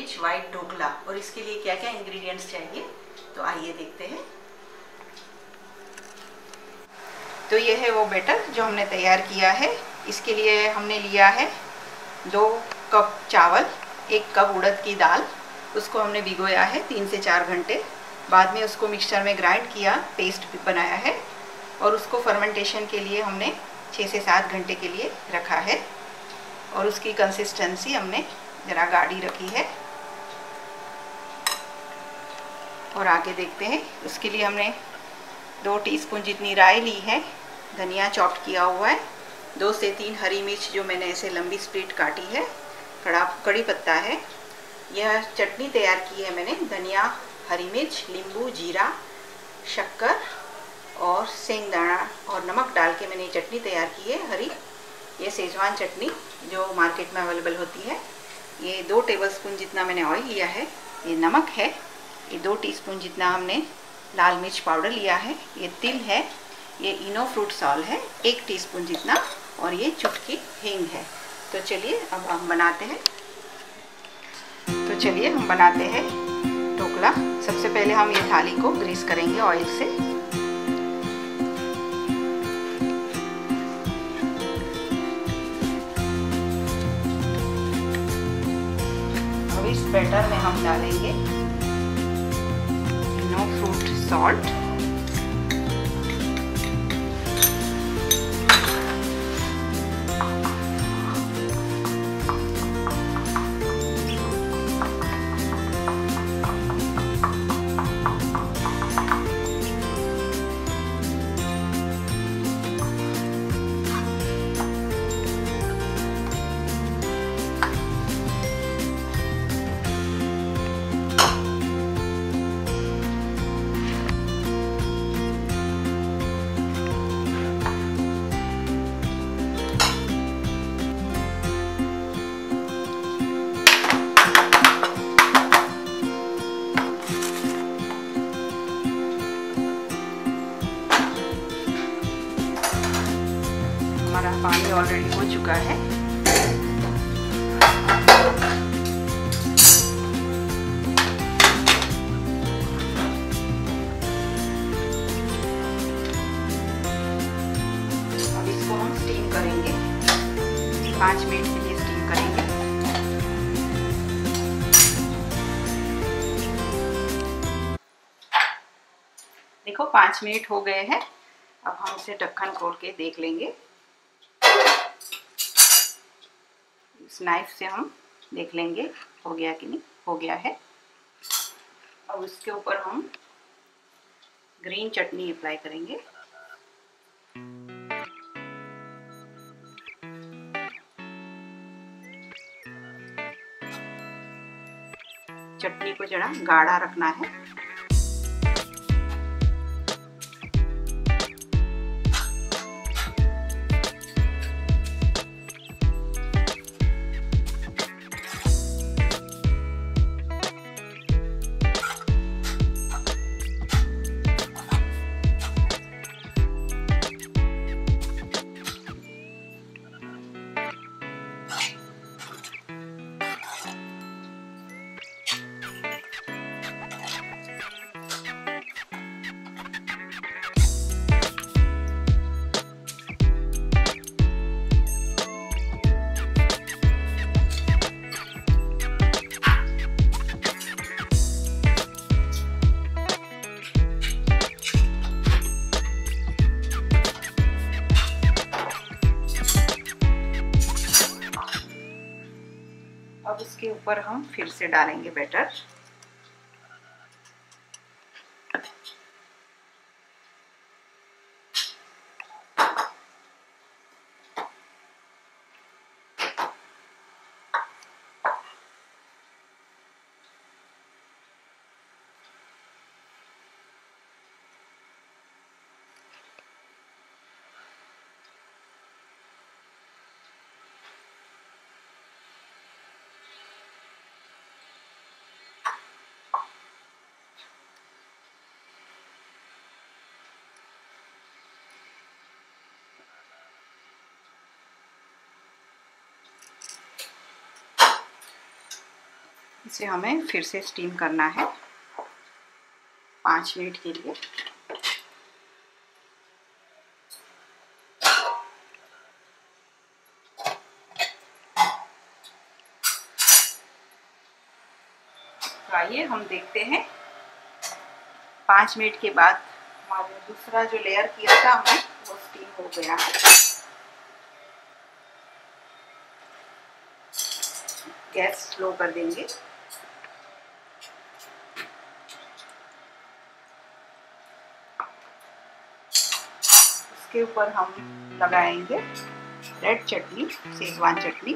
Sandwich white dhokla और इसके लिए क्या क्या इंग्रेडिएंट्स चाहिए? तो आइए देखते हैं। तो ये है वो बैटर जो हमने तैयार किया है। इसके लिए हमने लिया है दो कप चावल, एक कप उड़द की दाल। उसको हमने भिगोया है तीन से चार घंटे। बाद में उसको मिक्सचर में ग्राइंड किया पेस्ट बनाया है। और उसको फर्मेंटेशन के लिए हमने छः से सात घंटे के लिए रखा है। और उसकी कंसिस्टेंसी हमने ज़रा गाढ़ी रखी है। और आगे देखते हैं। उसके लिए हमने दो टीस्पून जितनी राई ली है, धनिया चॉप्ड किया हुआ है, दो से तीन हरी मिर्च जो मैंने ऐसे लंबी स्प्लिट काटी है, कड़ा, कड़ी पत्ता है। यह चटनी तैयार की है मैंने, धनिया, हरी मिर्च, नींबू, जीरा, शक्कर और सेंग दाना और नमक डाल के मैंने ये चटनी तैयार की है, हरी। ये सेजवान चटनी जो मार्केट में अवेलेबल होती है। ये दो टेबलस्पून जितना मैंने ऑयल लिया है, ये नमक है। ये दो टीस्पून जितना हमने लाल मिर्च पाउडर लिया है, ये तिल है, ये इनो फ्रूट सॉल है, एक टीस्पून जितना, और ये चुटकी हींग है। तो चलिए अब हम बनाते हैं। तो चलिए हम बनाते हैं ढोकला। सबसे पहले हम ये थाली को ग्रीस करेंगे ऑयल से। इस बैटर में हम डालेंगे फ्रूट चुका है? अब इसको हम स्टीम करेंगे। पाँच मिनट के लिए स्टीम करेंगे। देखो, पाँच मिनट हो गए हैं। अब हम इसे ढक्कन खोल के देख लेंगे। इस नाइफ से हम देख लेंगे, हो गया कि नहीं, हो गया है। अब इसके ऊपर हम ग्रीन चटनी अप्लाई करेंगे। चटनी को जरा गाढ़ा रखना है। इसके ऊपर हम फिर से डालेंगे बैटर। इसे हमें फिर से स्टीम करना है। पाँच मिनट के लिए। तो आइए हम देखते हैं। पाँच मिनट के बाद हमारा दूसरा जो लेयर किया था हमें वो स्टीम हो गया है। गैस स्लो कर देंगे। इसके ऊपर हम लगाएँगे रेड चटनी सेजवान चटनी।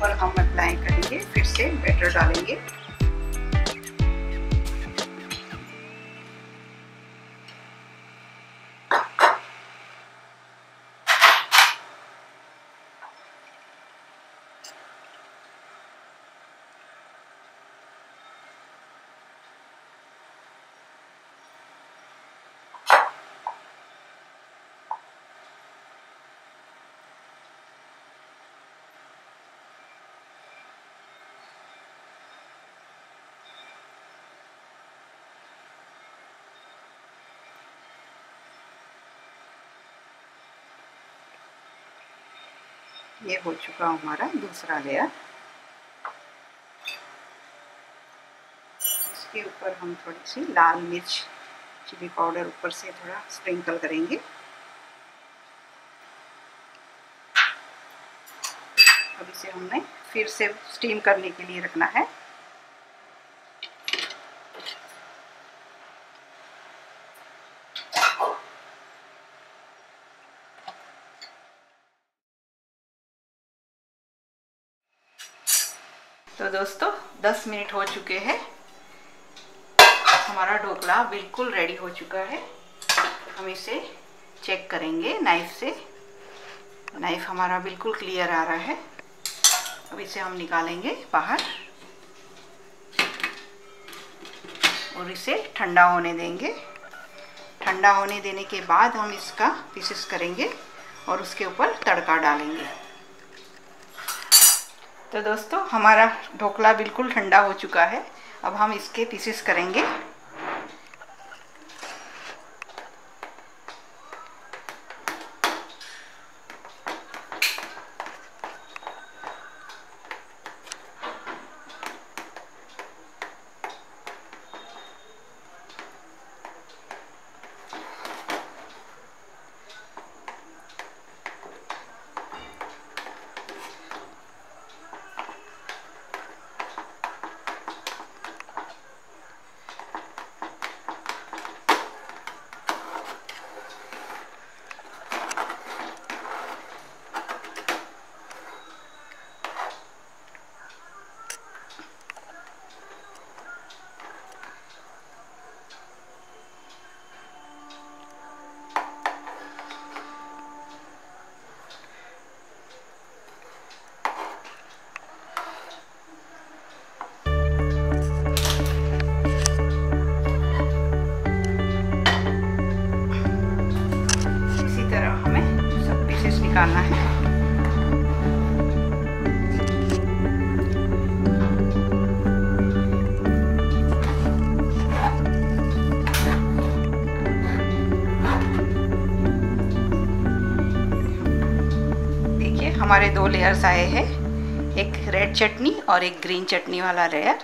ऊपर हम अप्लाई करेंगे फिर से बैटर डालेंगे। ये हो चुका हमारा दूसरा लेयर इसके ऊपर हम थोड़ी सी लाल मिर्च, चिली पाउडर ऊपर से थोड़ा स्प्रिंकल करेंगे। अब इसे हमने फिर से स्टीम करने के लिए रखना है। तो दोस्तों 10 मिनट हो चुके हैं। हमारा ढोकला बिल्कुल रेडी हो चुका है। हम इसे चेक करेंगे नाइफ से। नाइफ हमारा बिल्कुल क्लियर आ रहा है। अब इसे हम निकालेंगे बाहर। और इसे ठंडा होने देंगे। ठंडा होने देने के बाद हम इसका पीसेस करेंगे और उसके ऊपर तड़का डालेंगे। तो दोस्तों हमारा ढोकला बिल्कुल ठंडा हो चुका है। अब हम इसके पीसेस करेंगे। हमारे दो लेयर्स आए हैं। एक रेड चटनी और एक ग्रीन चटनी वाला लेयर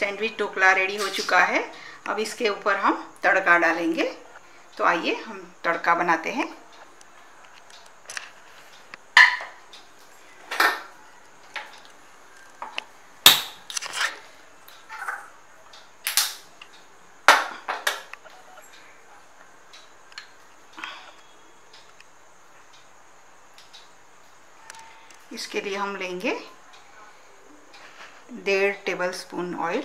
सैंडविच ढोकला रेडी हो चुका है। अब इसके ऊपर हम तड़का डालेंगे। तो आइए हम तड़का बनाते हैं। इसके लिए हम लेंगे their tablespoon oil.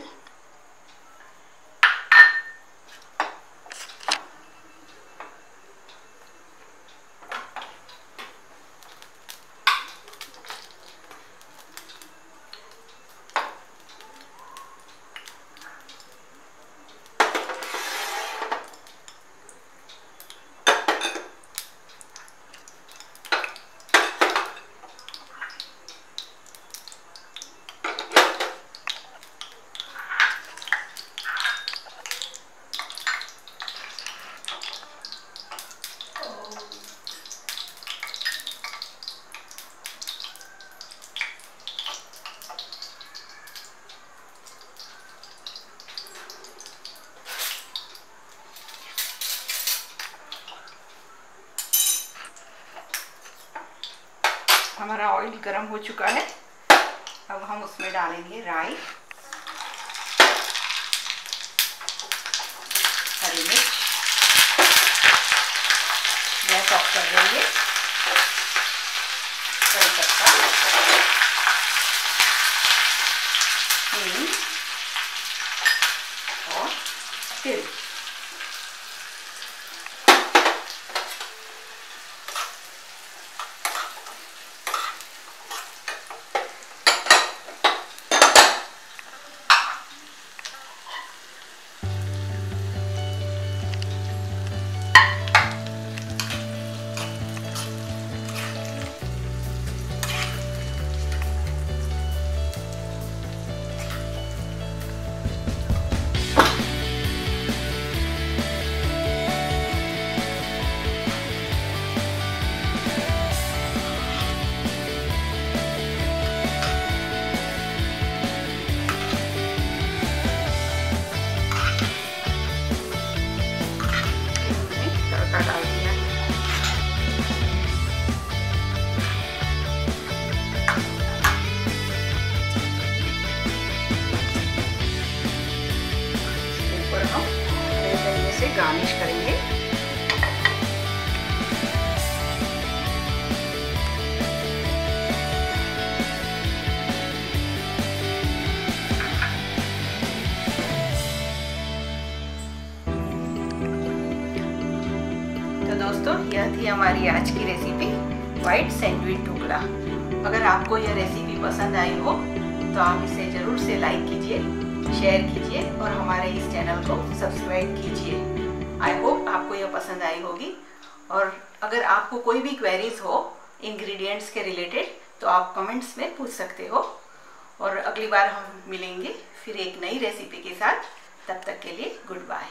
हमारा ऑयल गर्म हो चुका है। अब हम उसमें डालेंगे राई। दोस्तों, यह थी हमारी आज की रेसिपी वाइट सैंडविच ढोकला। अगर आपको यह रेसिपी पसंद आई हो तो आप इसे ज़रूर से लाइक कीजिए शेयर कीजिए और हमारे इस चैनल को सब्सक्राइब कीजिए। आई होप आपको यह पसंद आई होगी। और अगर आपको कोई भी क्वेरीज हो इंग्रेडिएंट्स के रिलेटेड तो आप कमेंट्स में पूछ सकते हो। और अगली बार हम मिलेंगे फिर एक नई रेसिपी के साथ। तब तक के लिए गुड बाय